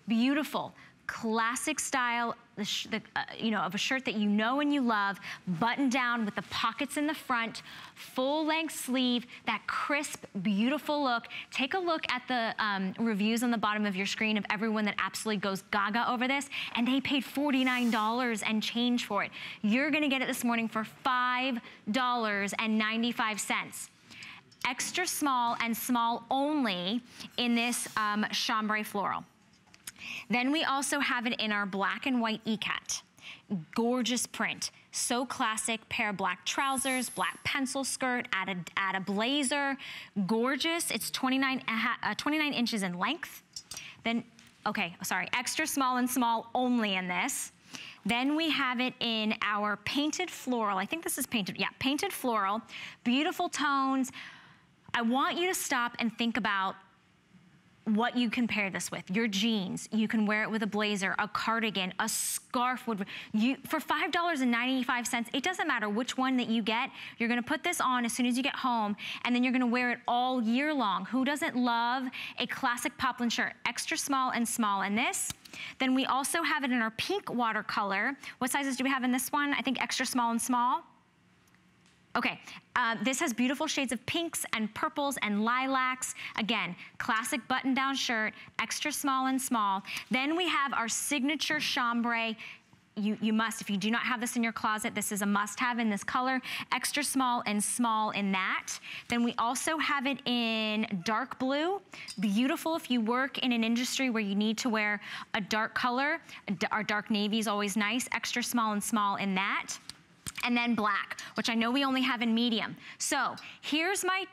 Beautiful, classic style, the, the, uh, you know, of a shirt that you know and you love, button down with the pockets in the front, full length sleeve, that crisp, beautiful look. Take a look at the um, reviews on the bottom of your screen of everyone that absolutely goes gaga over this, and they paid $49 and change for it. You're gonna get it this morning for $5.95 extra small and small only in this um, chambray floral. Then we also have it in our black and white ikat. Gorgeous print. So classic, pair of black trousers, black pencil skirt, add a, add a blazer. Gorgeous, it's 29, uh, 29 inches in length. Then, okay, sorry, extra small and small only in this. Then we have it in our painted floral. I think this is painted, yeah, painted floral. Beautiful tones, I want you to stop and think about what you can pair this with. Your jeans, you can wear it with a blazer, a cardigan, a scarf. Would you For $5.95, it doesn't matter which one that you get, you're gonna put this on as soon as you get home, and then you're gonna wear it all year long. Who doesn't love a classic poplin shirt? Extra small and small in this. Then we also have it in our pink watercolor. What sizes do we have in this one? I think extra small and small. Okay, uh, this has beautiful shades of pinks and purples and lilacs. Again, classic button-down shirt, extra small and small. Then we have our signature chambray you, you, must, if you do not have this in your closet, this is a must have in this color, extra small and small in that. Then we also have it in dark blue, beautiful if you work in an industry where you need to wear a dark color. Our dark navy is always nice, extra small and small in that and then black, which I know we only have in medium. So here's my,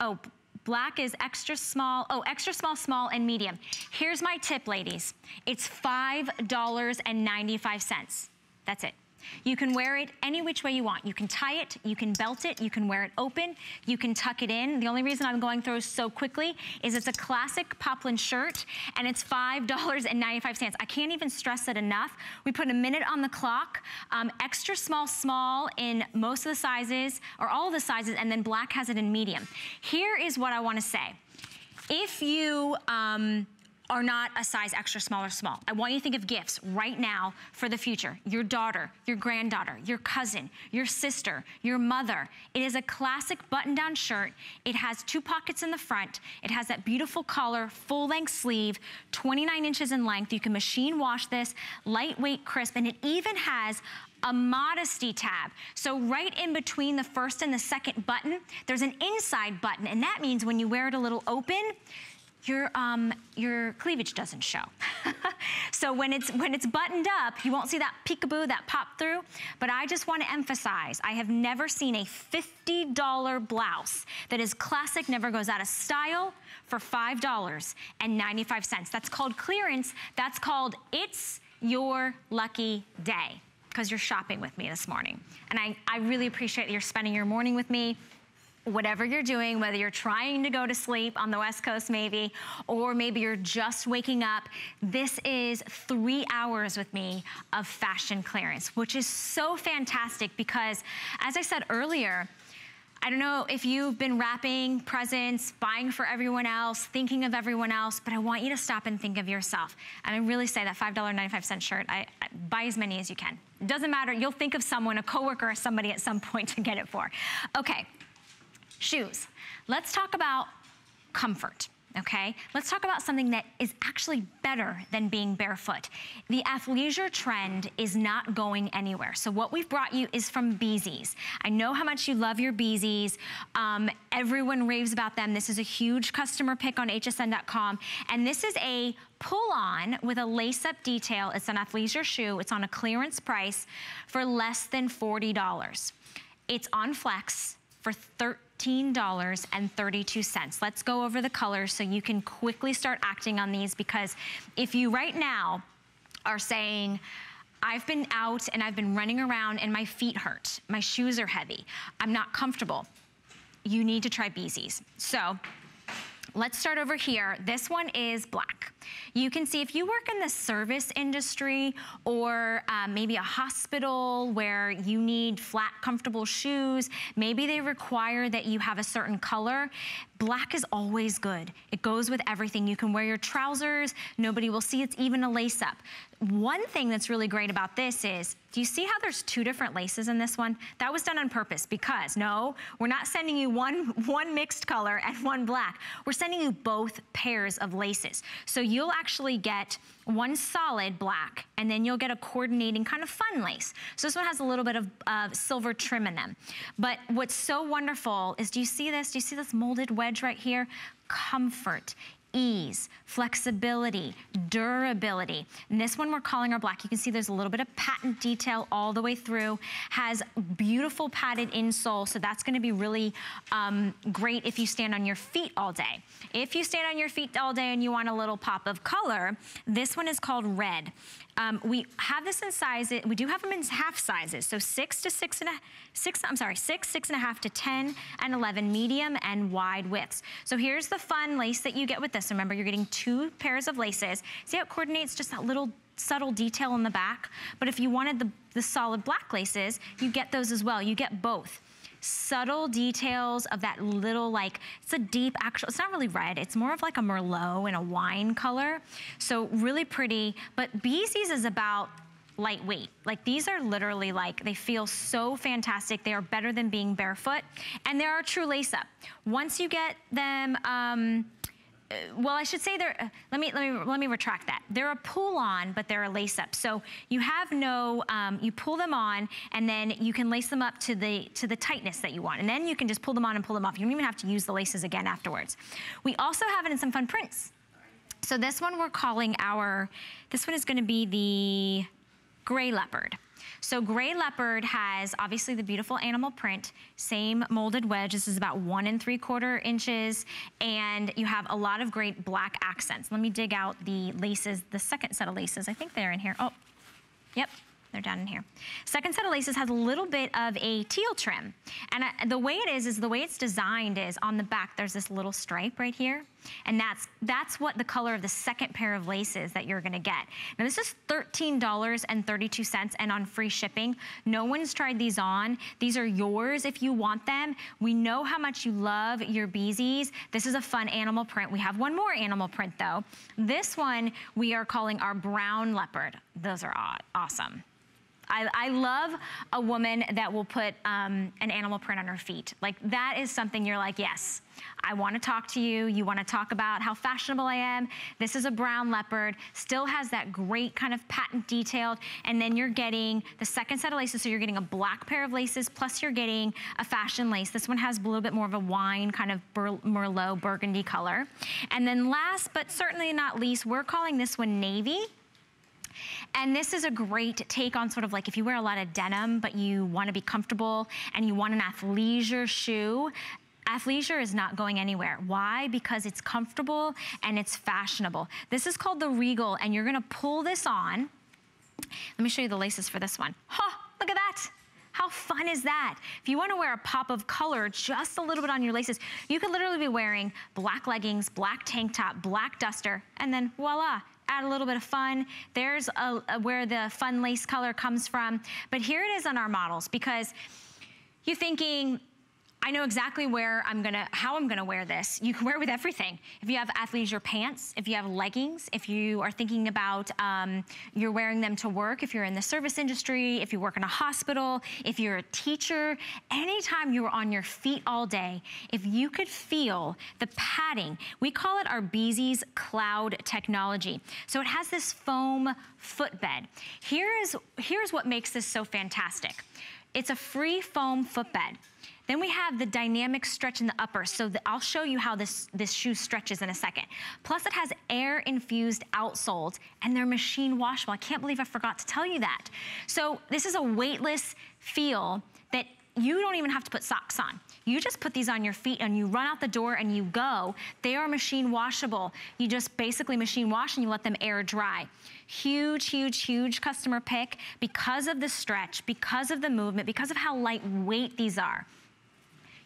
oh, black is extra small, oh, extra small, small, and medium. Here's my tip, ladies. It's $5.95. That's it. You can wear it any which way you want. You can tie it, you can belt it, you can wear it open, you can tuck it in. The only reason I'm going through so quickly is it's a classic poplin shirt and it's $5.95. I can't even stress it enough. We put a minute on the clock, um, extra small, small in most of the sizes or all of the sizes and then black has it in medium. Here is what I wanna say. If you, um, are not a size extra small or small. I want you to think of gifts right now for the future. Your daughter, your granddaughter, your cousin, your sister, your mother. It is a classic button-down shirt. It has two pockets in the front. It has that beautiful collar, full-length sleeve, 29 inches in length. You can machine wash this, lightweight, crisp, and it even has a modesty tab. So right in between the first and the second button, there's an inside button, and that means when you wear it a little open, your, um, your cleavage doesn't show. <laughs> so when it's, when it's buttoned up, you won't see that peekaboo, that pop through. But I just want to emphasize, I have never seen a $50 blouse that is classic, never goes out of style for $5.95. That's called clearance. That's called it's your lucky day because you're shopping with me this morning. And I, I really appreciate that you're spending your morning with me whatever you're doing, whether you're trying to go to sleep on the West Coast maybe, or maybe you're just waking up, this is three hours with me of fashion clearance, which is so fantastic because, as I said earlier, I don't know if you've been wrapping presents, buying for everyone else, thinking of everyone else, but I want you to stop and think of yourself. And I really say that $5.95 shirt, I, I, buy as many as you can. Doesn't matter, you'll think of someone, a coworker or somebody at some point to get it for. Okay, shoes. Let's talk about comfort okay? Let's talk about something that is actually better than being barefoot. The athleisure trend is not going anywhere. So what we've brought you is from Bzees. I know how much you love your Bzees. Um, everyone raves about them. This is a huge customer pick on hsn.com. And this is a pull on with a lace-up detail. It's an athleisure shoe. It's on a clearance price for less than $40. It's on Flex for $13.32. Let's go over the colors so you can quickly start acting on these because if you right now are saying, I've been out and I've been running around and my feet hurt. My shoes are heavy. I'm not comfortable. You need to try Bzees. So let's start over here. This one is black. You can see if you work in the service industry or uh, maybe a hospital where you need flat, comfortable shoes, maybe they require that you have a certain color. Black is always good. It goes with everything. You can wear your trousers, nobody will see it's even a lace up. One thing that's really great about this is, do you see how there's two different laces in this one? That was done on purpose because, no, we're not sending you one, <laughs> one mixed color and one black. We're sending you both pairs of laces. So you'll actually get one solid black, and then you'll get a coordinating kind of fun lace. So this one has a little bit of uh, silver trim in them. But what's so wonderful is, do you see this? Do you see this molded wedge right here? Comfort ease, flexibility, durability. And this one we're calling our black. You can see there's a little bit of patent detail all the way through. Has beautiful padded insole, so that's gonna be really um, great if you stand on your feet all day. If you stand on your feet all day and you want a little pop of color, this one is called red. Um, we have this in sizes, we do have them in half sizes. So six to six and a, six, I'm sorry, six, six and a half to 10 and 11 medium and wide widths. So here's the fun lace that you get with this. Remember, you're getting two pairs of laces. See how it coordinates just that little subtle detail in the back? But if you wanted the, the solid black laces, you get those as well. You get both subtle details of that little like, it's a deep actual, it's not really red, it's more of like a Merlot and a wine color. So really pretty, but Bzees is about lightweight. Like these are literally like, they feel so fantastic. They are better than being barefoot. And they are true lace up. Once you get them, um, well, I should say they're, uh, let me, let me, let me retract that. They're a pull on, but they're a lace up. So you have no, um, you pull them on and then you can lace them up to the, to the tightness that you want. And then you can just pull them on and pull them off. You don't even have to use the laces again afterwards. We also have it in some fun prints. So this one we're calling our, this one is gonna be the gray leopard. So gray leopard has obviously the beautiful animal print, same molded wedge. This is about one and three quarter inches. And you have a lot of great black accents. Let me dig out the laces, the second set of laces. I think they're in here. Oh, yep. they're down in here. Second set of laces has a little bit of a teal trim. And the way it is, is the way it's designed is on the back, there's this little stripe right here. And that's, that's what the color of the second pair of laces that you're gonna get. Now this is $13.32 and on free shipping. No one's tried these on. These are yours if you want them. We know how much you love your Bzees. This is a fun animal print. We have one more animal print though. This one we are calling our brown leopard. Those are awesome. I, I, love a woman that will put um, an animal print on her feet. Like that is something you're like, yes, I wanna talk to you. You wanna talk about how fashionable I am. This is a brown leopard, still has that great kind of patent detailed. And then you're getting the second set of laces. So you're getting a black pair of laces, plus you're getting a fashion lace. This one has a little bit more of a wine kind of Merlot burgundy color. And then last, but certainly not least, we're calling this one navy. And this is a great take on sort of like if you wear a lot of denim, but you wanna be comfortable and you want an athleisure shoe, athleisure is not going anywhere. Why? Because it's comfortable and it's fashionable. This is called the Regal and you're gonna pull this on. Let me show you the laces for this one. Huh, look at that. How fun is that? If you wanna wear a pop of color just a little bit on your laces, you could literally be wearing black leggings, black tank top, black duster, and then voila, add a little bit of fun. There's a, a, where the fun lace color comes from. But here it is on our models because you're thinking, I know exactly where I'm gonna, how I'm gonna wear this. You can wear it with everything. If you have athleisure pants, if you have leggings, if you are thinking about um, you're wearing them to work, if you're in the service industry, if you work in a hospital, if you're a teacher, anytime you're on your feet all day, if you could feel the padding, we call it our Bzees Cloud technology. So it has this foam footbed. Here is, here's what makes this so fantastic. It's a free foam footbed. Then we have the dynamic stretch in the upper. So the, I'll show you how this, this shoe stretches in a second. Plus it has air infused outsoles and they're machine washable. I can't believe I forgot to tell you that. So this is a weightless feel that you don't even have to put socks on. You just put these on your feet and you run out the door and you go. They are machine washable. You just basically machine wash and you let them air dry. Huge, huge, huge customer pick because of the stretch, because of the movement, because of how lightweight these are.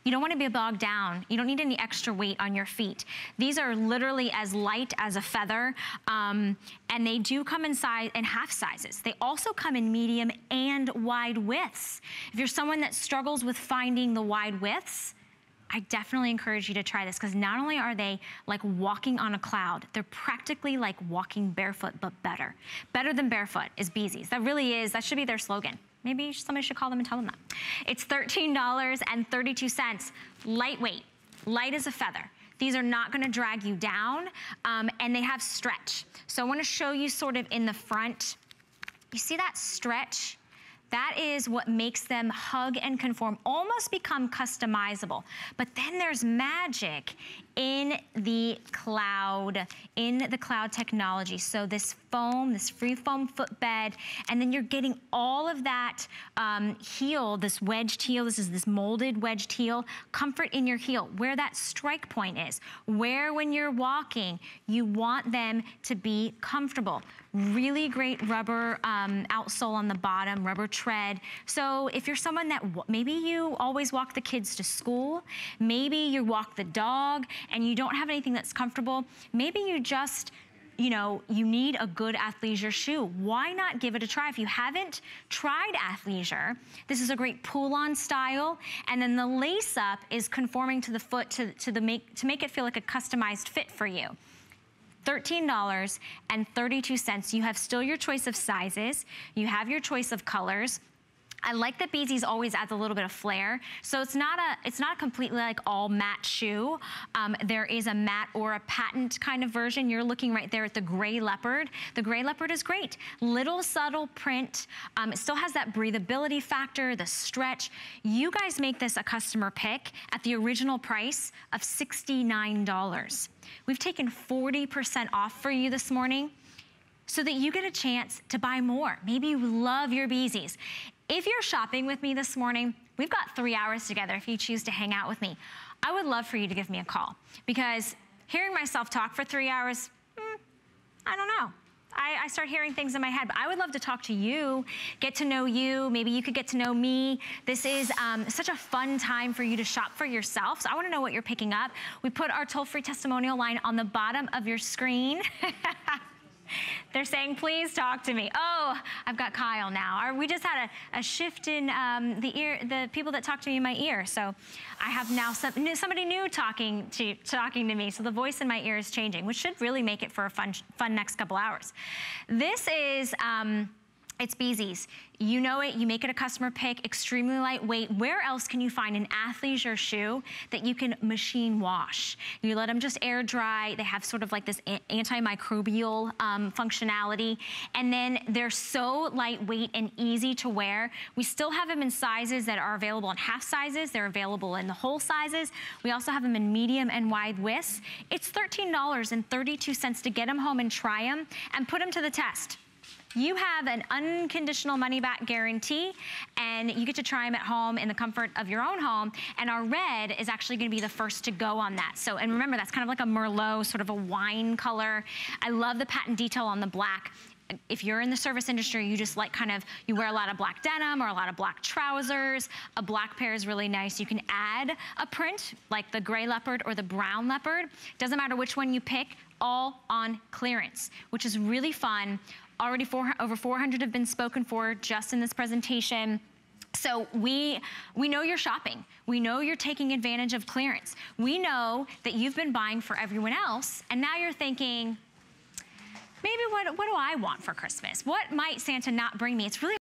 You don't wanna be bogged down. You don't need any extra weight on your feet. These are literally as light as a feather, um, and they do come in size in half sizes. They also come in medium and wide widths. If you're someone that struggles with finding the wide widths, I definitely encourage you to try this because not only are they like walking on a cloud, they're practically like walking barefoot, but better. Better than barefoot is Bzees. That really is, that should be their slogan. Maybe somebody should call them and tell them that. It's $13.32. Lightweight, light as a feather. These are not gonna drag you down, um, and they have stretch. So I wanna show you sort of in the front. You see that stretch? That is what makes them hug and conform, almost become customizable. But then there's magic in the cloud, in the cloud technology. So this foam, this free foam footbed, and then you're getting all of that um, heel, this wedged heel, this is this molded wedged heel, comfort in your heel, where that strike point is, where when you're walking, you want them to be comfortable. Really great rubber um, outsole on the bottom, rubber tread. So if you're someone that maybe you always walk the kids to school, maybe you walk the dog and you don't have anything that's comfortable, maybe you just you know, you need a good athleisure shoe. Why not give it a try? If you haven't tried athleisure, this is a great pull-on style. And then the lace up is conforming to the foot to, to, the make, to make it feel like a customized fit for you. $13.32. You have still your choice of sizes. You have your choice of colors. I like that Bzees always adds a little bit of flair. So it's not a it's not a completely like all matte shoe. Um, there is a matte or a patent kind of version. You're looking right there at the gray leopard. The gray leopard is great. Little subtle print. Um, it still has that breathability factor, the stretch. You guys make this a customer pick at the original price of $69. We've taken 40% off for you this morning so that you get a chance to buy more. Maybe you love your Bzees. If you're shopping with me this morning, we've got three hours together if you choose to hang out with me. I would love for you to give me a call because hearing myself talk for three hours, hmm, I don't know. I, I, start hearing things in my head, but I would love to talk to you, get to know you. Maybe you could get to know me. This is um, such a fun time for you to shop for yourself. So I wanna know what you're picking up. We put our toll-free testimonial line on the bottom of your screen. <laughs> They're saying, please talk to me. Oh, I've got Kyle now. we just had a, a shift in um, the ear, the people that talk to me in my ear. So I have now some, somebody new talking to, talking to me. So the voice in my ear is changing, which should really make it for a fun, fun next couple hours. This is, um, it's Bzees. You know it, you make it a customer pick, extremely lightweight. Where else can you find an athleisure shoe that you can machine wash? You let them just air dry. They have sort of like this antimicrobial um, functionality. And then they're so lightweight and easy to wear. We still have them in sizes that are available in half sizes. They're available in the whole sizes. We also have them in medium and wide widths. It's $13.32 to get them home and try them and put them to the test. You have an unconditional money back guarantee and you get to try them at home in the comfort of your own home. And our red is actually gonna be the first to go on that. So, and remember, that's kind of like a Merlot, sort of a wine color. I love the patent detail on the black if you're in the service industry, you just like kind of, you wear a lot of black denim or a lot of black trousers, a black pair is really nice. You can add a print like the gray leopard or the brown leopard. Doesn't matter which one you pick, all on clearance, which is really fun. Already four, over 400 have been spoken for just in this presentation. So we, we know you're shopping. We know you're taking advantage of clearance. We know that you've been buying for everyone else, and now you're thinking, maybe what, what do I want for Christmas? What might Santa not bring me? It's really